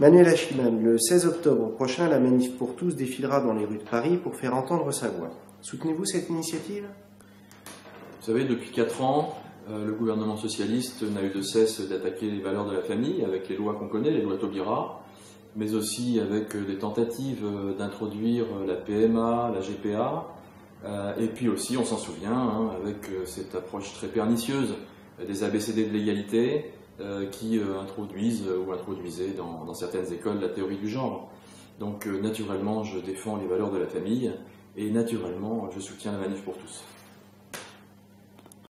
Manuel Achiman, le 16 octobre prochain, la manif pour tous défilera dans les rues de Paris pour faire entendre sa voix. Soutenez-vous cette initiative? Vous savez, depuis 4 ans, euh, le gouvernement socialiste n'a eu de cesse d'attaquer les valeurs de la famille avec les lois qu'on connaît, les lois Taubira, mais aussi avec des tentatives d'introduire la PMA, la GPA, et puis aussi, on s'en souvient, hein, avec cette approche très pernicieuse des ABCD de l'égalité, euh, qui euh, introduisent euh, ou introduisaient dans, dans, certaines écoles la théorie du genre. Donc naturellement, je défends les valeurs de la famille et naturellement, je soutiens la manif pour tous.